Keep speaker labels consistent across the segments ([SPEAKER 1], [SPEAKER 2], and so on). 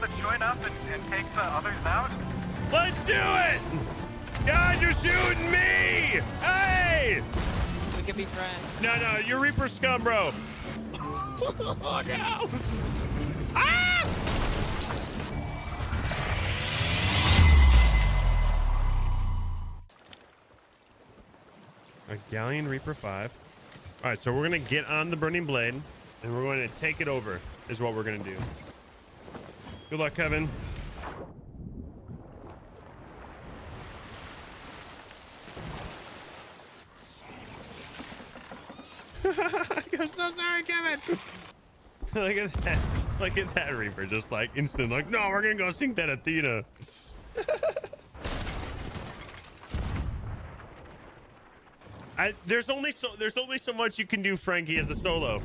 [SPEAKER 1] want to join up and, and take the others out?
[SPEAKER 2] Let's do it! Guys, you're shooting me! Hey!
[SPEAKER 3] We can be friends.
[SPEAKER 2] No, no, you're Reaper scum, bro. oh, no! Ah! A Galleon Reaper 5. All right, so we're going to get on the Burning Blade, and we're going to take it over, is what we're going to do. Good luck, Kevin. I'm so sorry, Kevin. Look at that. Look at that Reaper. Just like instant, like, no, we're gonna go sink that Athena. I, there's only so there's only so much you can do, Frankie, as a solo.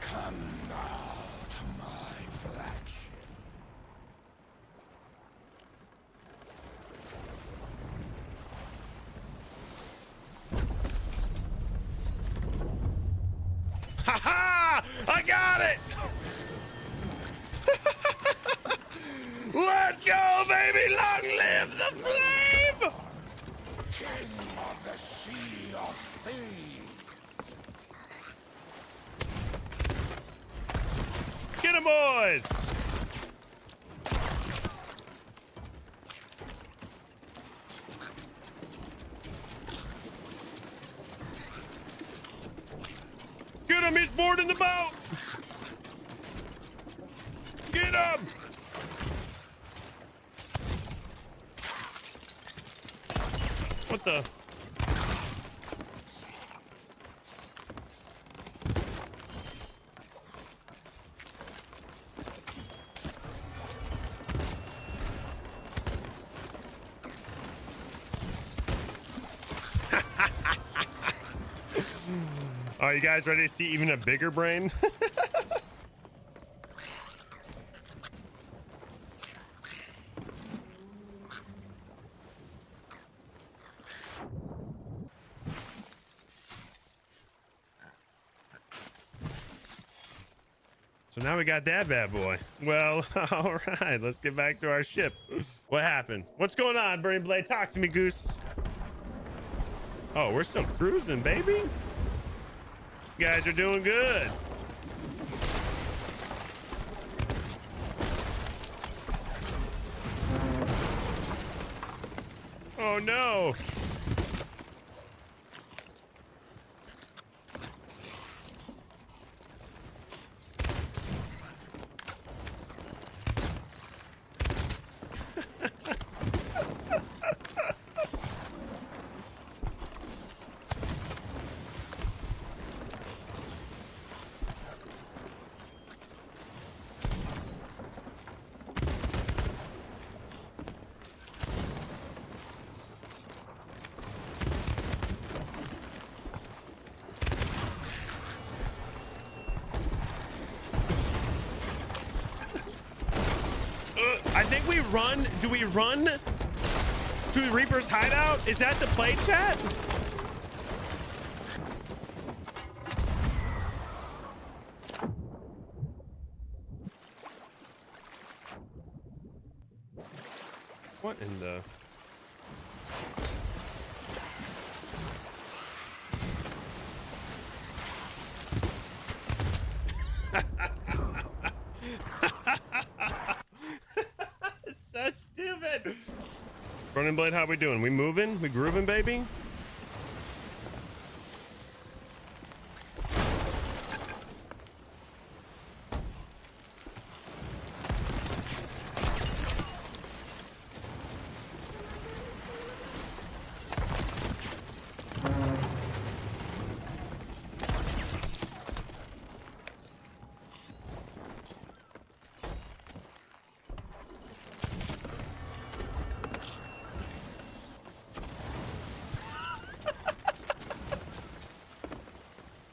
[SPEAKER 4] Come now to my flesh.
[SPEAKER 2] Ha ha! I got it! Let's go, baby! Long live the flame!
[SPEAKER 4] King of the Sea of Thieves.
[SPEAKER 2] Get him, boys! Get him! He's boarding the boat! Get him! What the? Are you guys ready to see even a bigger brain? now we got that bad boy. Well, all right, let's get back to our ship. What happened? What's going on, Burning Blade? Talk to me, Goose. Oh, we're still cruising, baby. You guys are doing good. Oh no. Uh, I think we run. Do we run to Reaper's hideout? Is that the play chat? What in the? so stupid. Burning Blade, how we doing? We moving? We grooving, baby?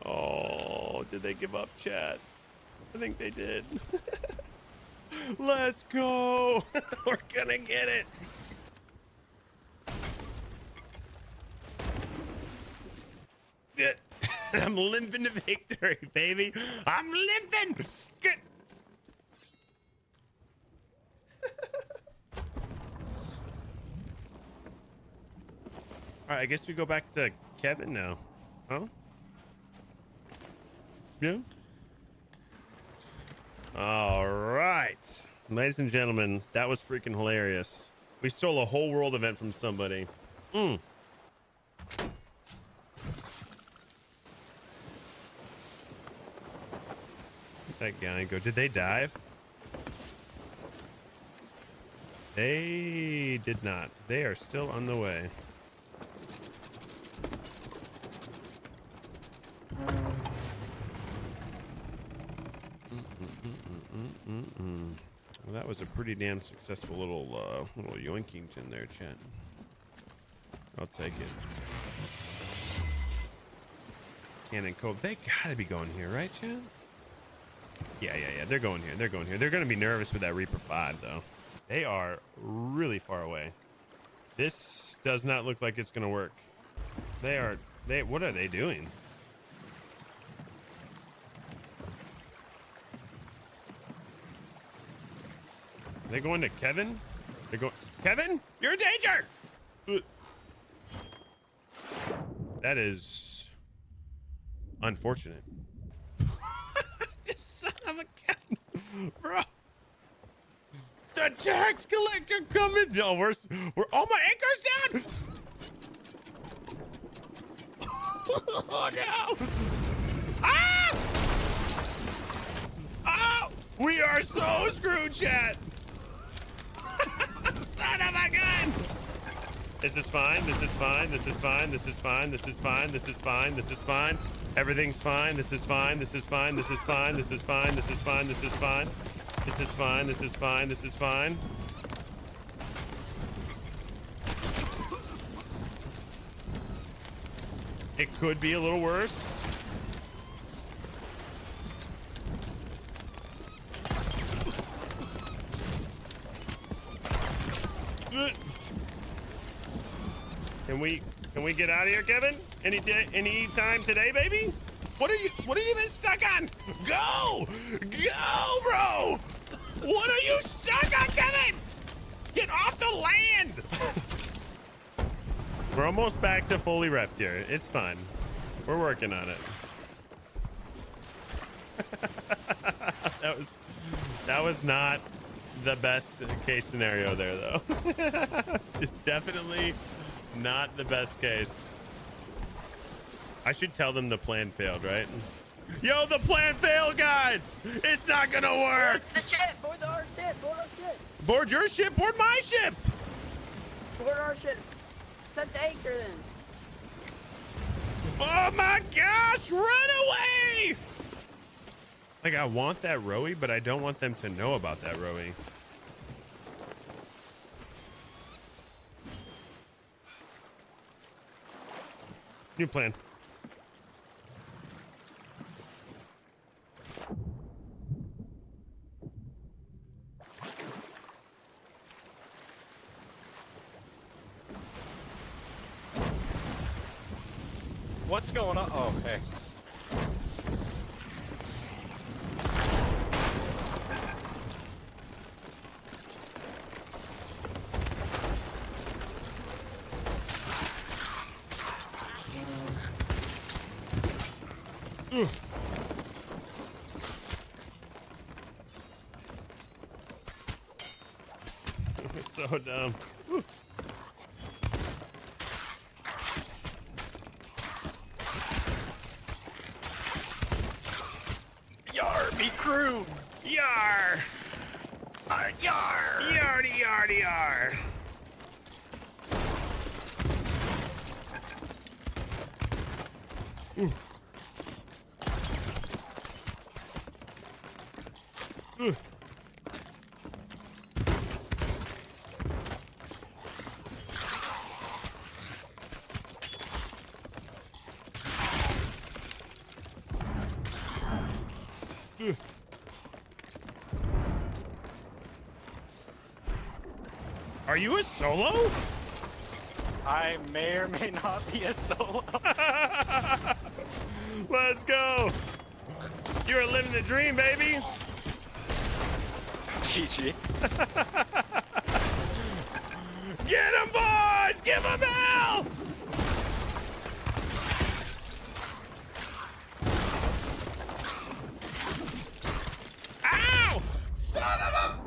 [SPEAKER 2] Oh, did they give up, chat? I think they did. Let's go. We're gonna get it. I'm limping to victory, baby. I'm limping. Good. All right, I guess we go back to Kevin now. Huh? Yeah. All right. Ladies and gentlemen, that was freaking hilarious. We stole a whole world event from somebody. Mm. That guy go. Did they dive? They did not. They are still on the way. Well, that was a pretty damn successful little uh, little yoinkings in there, Chet. I'll take it. Cannon Cove. They gotta be going here, right, Chet? Yeah, yeah, yeah. They're going here. They're going here. They're gonna be nervous with that Reaper 5, though. They are really far away. This does not look like it's gonna work. They are. They. What are they doing? They going to Kevin? They're going. Kevin, you're in danger. That is unfortunate. this son of a gun, bro. The tax collector coming. No, we're we're. Oh, my anchor's down. oh no! Ah! Oh! We are so screwed, chat. Son of a gun! This is fine, this is fine, this is fine, this is fine, this is fine, this is fine, this is fine. Everything's fine, this is fine, this is fine, this is fine, this is fine, this is fine, this is fine. This is fine, this is fine, this is fine. It could be a little worse. Can we can we get out of here, Kevin? Any day, any time today, baby? What are you What are you even stuck on? Go, go, bro! What are you stuck on, Kevin? Get off the land! We're almost back to fully repped here. It's fine. We're working on it. that was that was not the best case scenario there though. Just definitely not the best case. I should tell them the plan failed, right? Yo, the plan failed, guys! It's not gonna work!
[SPEAKER 3] Board the ship! Board our ship! Board our ship!
[SPEAKER 2] Board your ship, board my ship!
[SPEAKER 3] Board our ship! Set the anchor then!
[SPEAKER 2] Oh my gosh, run away! Like, I want that Rowie, but I don't want them to know about that Rowie. New plan.
[SPEAKER 1] What's going on? Oh, hey.
[SPEAKER 2] So dumb. Whew.
[SPEAKER 1] Yar, me crew!
[SPEAKER 2] Yar!
[SPEAKER 1] Uh, yar!
[SPEAKER 2] Yardy, yardy, yar! Ooh. Ooh. Ooh. Are you a solo?
[SPEAKER 1] I may or may not be a solo.
[SPEAKER 2] Let's go. You're living the dream, baby.
[SPEAKER 1] GG.
[SPEAKER 2] Get him, boys! Give him hell! Ow! Son of a...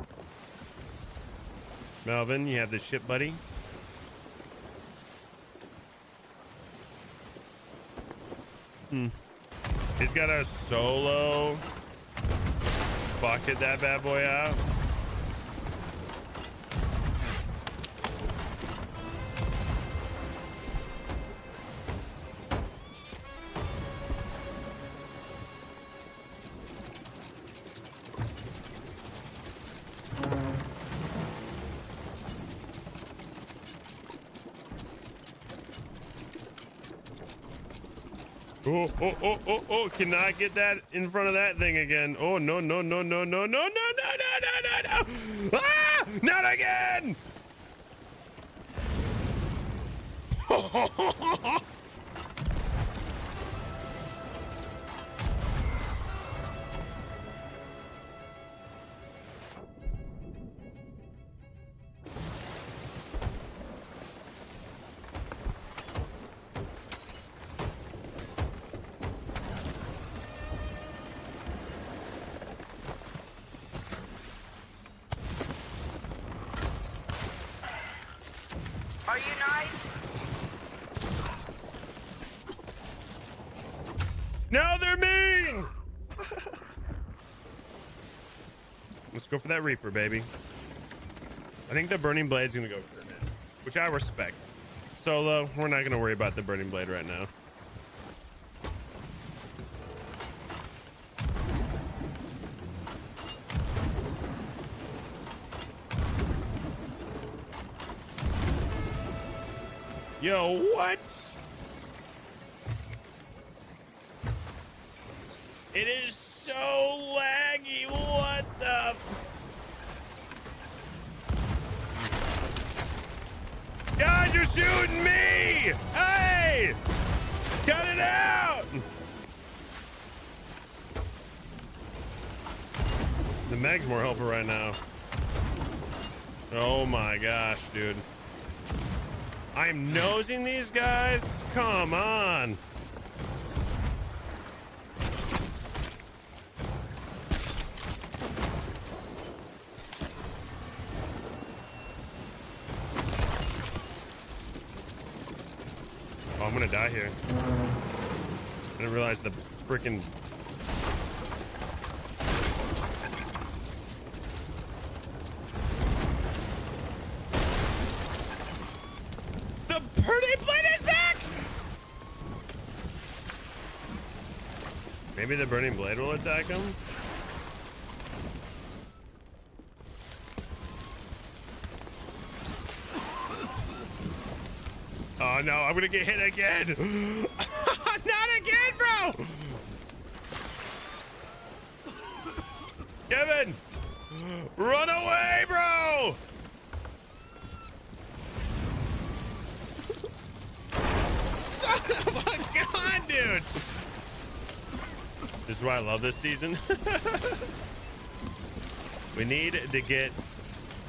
[SPEAKER 2] You have the ship, buddy. Hmm. He's got a solo. Bucket that bad boy out. Oh, oh, oh, oh, oh, cannot get that in front of that thing again. Oh, no, no, no, no, no, no, no, no, no, no, no, no. Ah, not again. Go for that Reaper, baby. I think the Burning Blade's gonna go for it, which I respect. Solo, we're not gonna worry about the Burning Blade right now. Yo, what? It is so laggy. What the? Guys, you're shooting me! Hey! Cut it out! The Meg's more helpful right now. Oh my gosh, dude. I'm nosing these guys? Come on. out here. I didn't realize the freaking Maybe the Burning Blade will attack him? Oh no, I'm gonna get hit again! Not again, bro! Kevin! Run away, bro! Son of a gun, dude! This is why I love this season. we need to get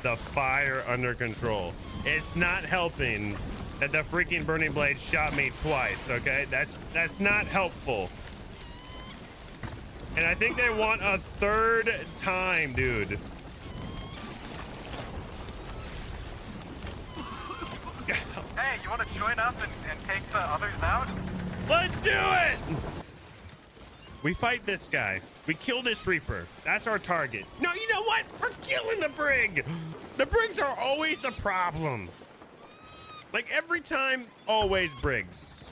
[SPEAKER 2] the fire under control. It's not helping that the freaking burning blade shot me twice, okay? That's that's not helpful. And I think they want a third time, dude.
[SPEAKER 1] Hey, you want to join up and, and take the others out?
[SPEAKER 2] Let's do it! We fight this guy. We kill this Reaper. That's our target. No, you know what? We're killing the Brig. The Brigs are always the problem. Like every time, always Briggs.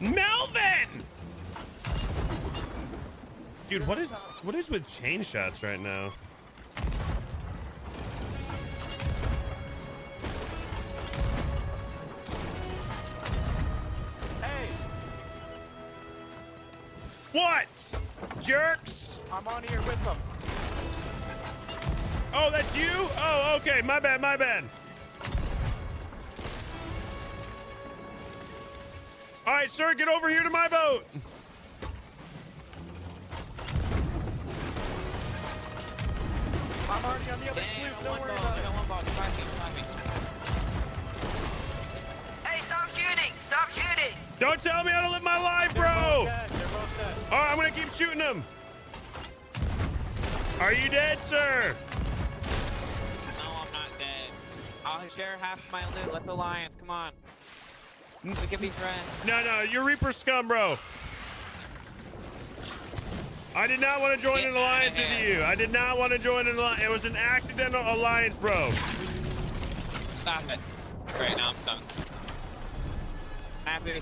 [SPEAKER 2] Melvin! Dude, what is what is with chain shots right now? Jerks.
[SPEAKER 1] Here with them.
[SPEAKER 2] Oh, that's you? Oh, okay. My bad, my bad. All right, sir, get over here to my boat.
[SPEAKER 1] I'm already on the other
[SPEAKER 5] Damn,
[SPEAKER 1] sloop. Don't
[SPEAKER 5] one
[SPEAKER 1] worry
[SPEAKER 5] ball.
[SPEAKER 1] about it.
[SPEAKER 5] got one ball. Find me, find me.
[SPEAKER 3] Hey, stop shooting! Stop shooting!
[SPEAKER 2] Don't tell me how to live my life,
[SPEAKER 1] They're
[SPEAKER 2] bro.
[SPEAKER 1] both dead. They're both dead.
[SPEAKER 2] All right, I'm gonna keep shooting them. Are you dead, sir?
[SPEAKER 5] No, I'm not dead. I'll share half my loot. Let's alliance. Come on. We can be friends.
[SPEAKER 2] No, no, you're Reaper scum, bro. I did not want to join an alliance with you. I did not want to join an alliance. It was an accidental alliance, bro.
[SPEAKER 5] Stop it. Great, now I'm sunk. Happy.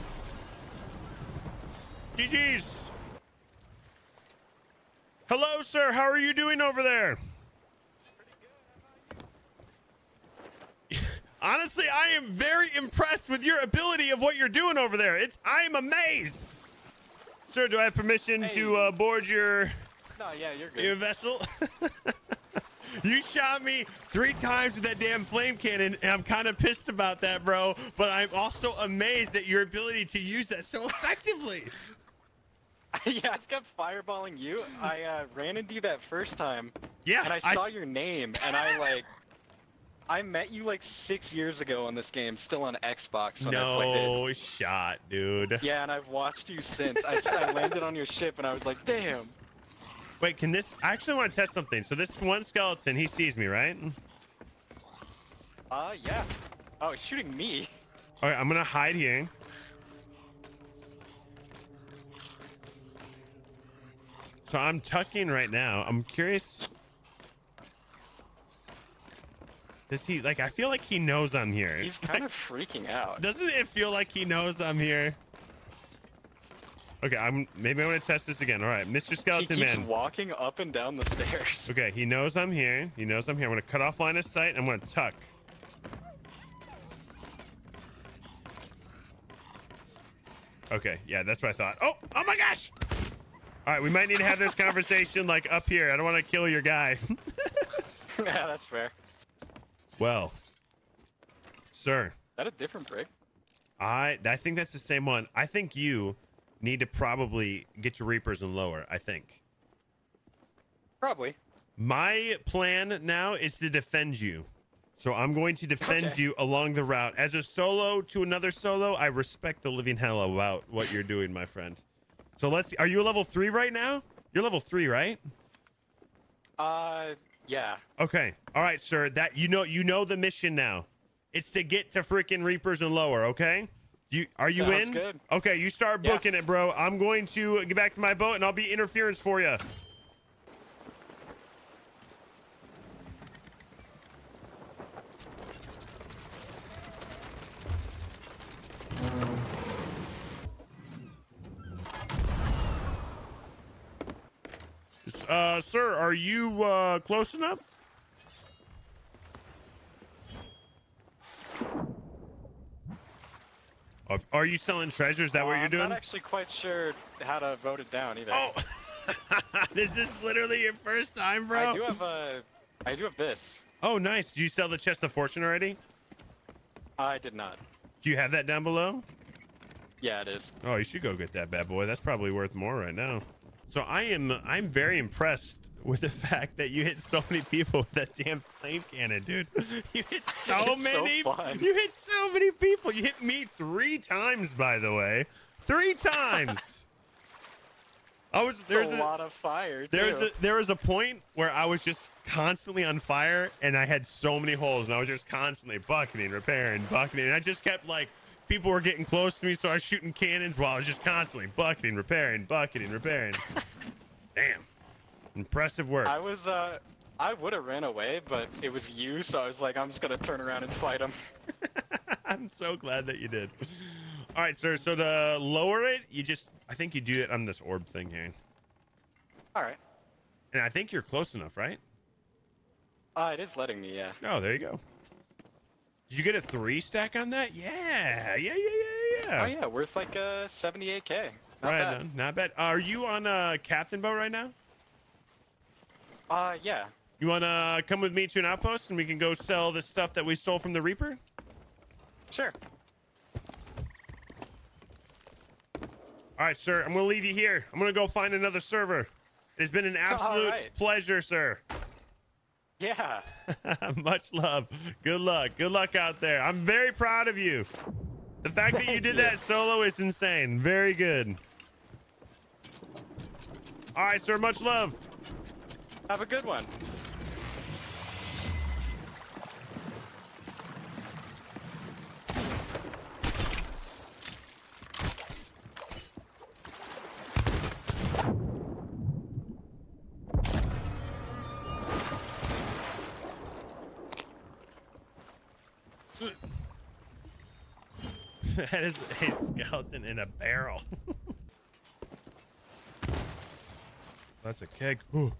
[SPEAKER 2] GG's. Hello, sir. How are you doing over there? Honestly, I am very impressed with your ability of what you're doing over there. It's I am amazed. Sir, do I have permission to uh, board your
[SPEAKER 1] No, yeah, you're good.
[SPEAKER 2] your vessel? you shot me three times with that damn flame cannon, and I'm kind of pissed about that, bro. But I'm also amazed at your ability to use that so effectively.
[SPEAKER 6] yeah, I just kept fireballing you. I uh, ran into you that first time,
[SPEAKER 2] Yeah,
[SPEAKER 6] and I
[SPEAKER 2] I
[SPEAKER 6] saw
[SPEAKER 2] s-
[SPEAKER 6] your name, and I like, I met you like six years ago on this game, still on Xbox when I played it.
[SPEAKER 2] No shot, dude.
[SPEAKER 6] Yeah, and I've watched you since. I, I landed on your ship, and I was like, damn.
[SPEAKER 2] Wait, can this? I actually want to test something. So this one skeleton, he sees me, right?
[SPEAKER 6] Uh, yeah. Oh, he's shooting me.
[SPEAKER 2] All right, I'm gonna hide here. So I'm tucking right now. I'm curious. Does he like? I feel like he knows I'm here.
[SPEAKER 6] He's kind of freaking out.
[SPEAKER 2] Doesn't it feel like he knows I'm here? Okay, I'm maybe I'm gonna test this again. All right, Mr. Skeleton He
[SPEAKER 6] keeps
[SPEAKER 2] Man.
[SPEAKER 6] walking up and down the stairs.
[SPEAKER 2] Okay, he knows I'm here. He knows I'm here. I'm gonna cut off line of sight. And I'm gonna tuck. Okay, yeah, that's what I thought. Oh, oh my gosh! All right, we might need to have this conversation like up here. I don't want to kill your guy.
[SPEAKER 6] yeah, that's fair.
[SPEAKER 2] Well, sir,
[SPEAKER 6] that a different Brig?
[SPEAKER 2] I I think that's the same one. I think you need to probably get your reapers and lower. I think.
[SPEAKER 6] Probably.
[SPEAKER 2] My plan now is to defend you. So I'm going to defend
[SPEAKER 6] Okay.
[SPEAKER 2] you along the route. As a solo to another solo, I respect the living hell about what you're doing, my friend. So let's are you a level three right now? You're level three, right?
[SPEAKER 6] Uh, yeah.
[SPEAKER 2] Okay. All right, sir. That you know you know the mission now. It's to get to freaking Reapers and lower, okay? You are you
[SPEAKER 6] Sounds
[SPEAKER 2] in?
[SPEAKER 6] good.
[SPEAKER 2] Okay, you start
[SPEAKER 6] Yeah.
[SPEAKER 2] booking it, bro. I'm going to get back to my boat and I'll be interference for you. Uh, sir, are you uh close enough? Are- you selling treasures? Is that what
[SPEAKER 6] Uh,
[SPEAKER 2] you're doing?
[SPEAKER 6] I'm not actually quite sure how to vote it down either.
[SPEAKER 2] Oh, this is literally your first time, bro.
[SPEAKER 6] I do have a, I do have this.
[SPEAKER 2] Oh, nice. Did you sell the chest of fortune already?
[SPEAKER 6] I did not.
[SPEAKER 2] Do you have that down below?
[SPEAKER 6] Yeah, it is.
[SPEAKER 2] Oh, you should go get that bad boy. That's probably worth more right now. So I am I'm very impressed with the fact that you hit so many people with that damn flame cannon, dude. You hit so
[SPEAKER 6] It's so
[SPEAKER 2] many. You hit so many people. You hit me three times, by the way. Three times. I was there's
[SPEAKER 6] There's a, lot of fire. Too.
[SPEAKER 2] a, there was a point where I was just constantly on fire and I had so many holes and I was just constantly bucketing, repairing, bucketing. And I just kept like people were getting close to me, so I was shooting cannons while I was just constantly bucketing, repairing, bucketing, repairing. Damn. Impressive work.
[SPEAKER 6] I was uh, I would have ran away, but it was you, so I was like, I'm just gonna turn around and fight him.
[SPEAKER 2] I'm so glad that you did. All right, sir. So to lower it, you just I think you do it on this orb thing here.
[SPEAKER 6] All right.
[SPEAKER 2] And I think you're close enough, right?
[SPEAKER 6] Uh, it is letting me. Yeah.
[SPEAKER 2] Oh, there you go. Did you get a three stack on that? Yeah, yeah, yeah, yeah, Yeah.
[SPEAKER 6] Oh yeah, worth like uh 78k. Not
[SPEAKER 2] right.
[SPEAKER 6] bad.
[SPEAKER 2] on. Not bad. Are you on a captain boat right now?
[SPEAKER 6] Uh yeah.
[SPEAKER 2] You want to come with me to an outpost and we can go sell the stuff that we stole from the Reaper?
[SPEAKER 6] Sure.
[SPEAKER 2] All right, sir. I'm going to leave you here. I'm going to go find another server. It has been an absolute
[SPEAKER 6] right.
[SPEAKER 2] pleasure, sir.
[SPEAKER 6] Yeah.
[SPEAKER 2] Much love. Good luck. Good luck out there. I'm very proud of you. The fact that you did that solo is insane. Very good. All right, sir. Much love.
[SPEAKER 6] Have a good one.
[SPEAKER 2] That is a skeleton in a barrel. That's a keg. Ooh.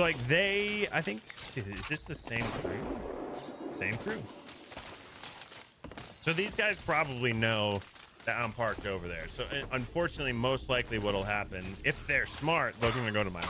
[SPEAKER 2] So like they, I think, is this the same crew? Same crew. So these guys probably know that I'm parked over there. So uh, unfortunately, most likely what'll happen, if they're smart, they're gonna go to my.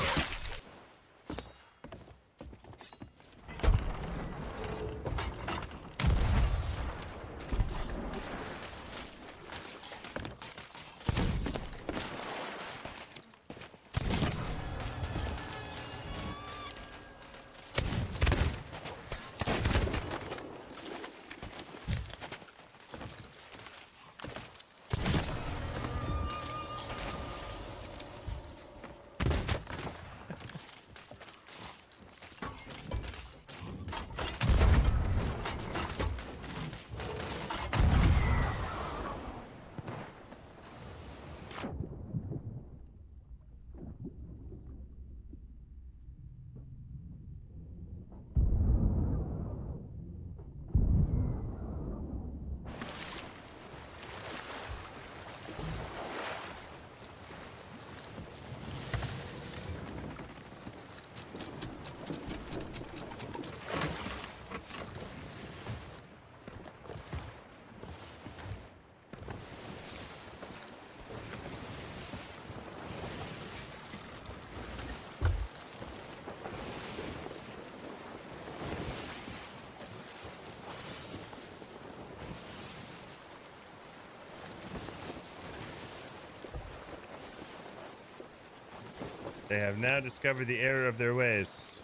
[SPEAKER 2] They have now discovered the error of their ways.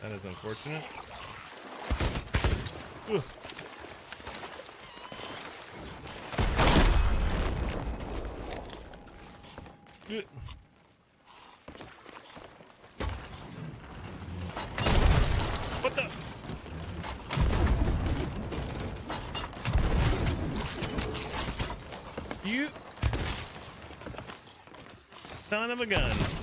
[SPEAKER 2] That is unfortunate. Ugh. What the? You son of a gun.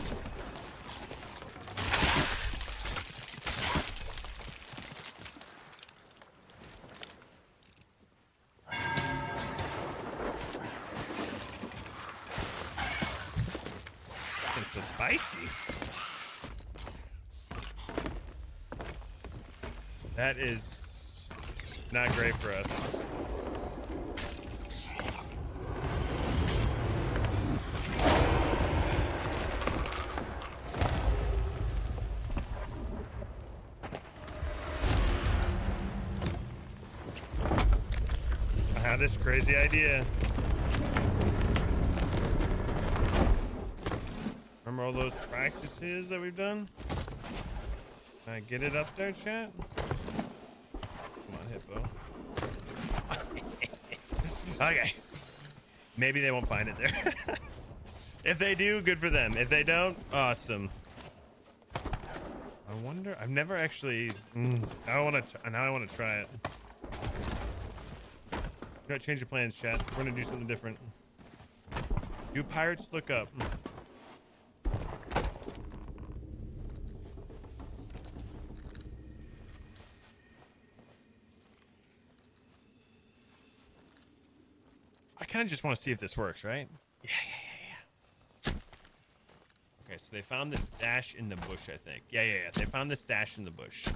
[SPEAKER 2] That is not great for us. I had this crazy idea. Remember all those practices that we've done? Can I get it up there, chat? On, okay. Maybe they won't find it there. if they do, good for them. If they don't, awesome. I wonder. I've never actually. Mm, I want to. Now I want to try it. You gotta change your plans, chat. We're gonna do something different. Do pirates look up? Kind of just want to see if this works, right? Yeah, yeah, yeah, yeah. Okay, so they found the stash in the bush, I think. Yeah, yeah, yeah. They found the stash in the bush.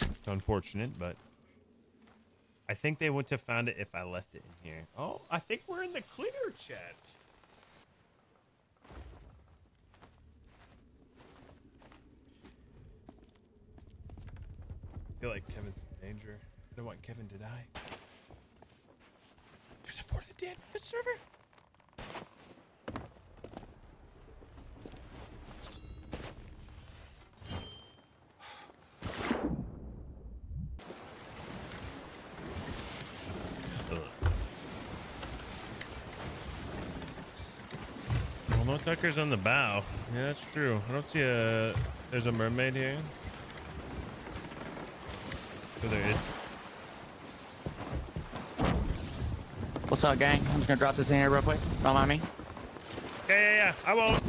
[SPEAKER 2] It's unfortunate, but I think they wouldn't have found it if I left it in here. Oh, I think we're in the clear, chat. I feel like Kevin's in danger. I don't want Kevin to die. There's a Fort of the Dead the server. Well, no Tucker's on the bow. Yeah, that's true. I don't see a. There's a mermaid here. So there is.
[SPEAKER 7] What's up, gang? I'm just gonna drop this in here real quick. Don't mind me.
[SPEAKER 2] Yeah, yeah, yeah. I won't.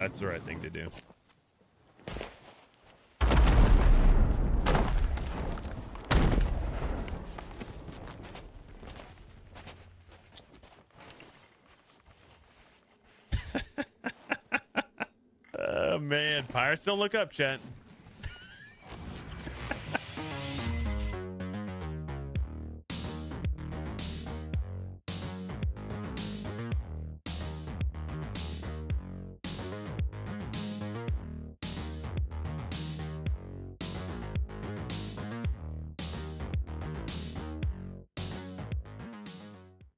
[SPEAKER 2] That's the right thing to do. Man, pirates don't look up, chat.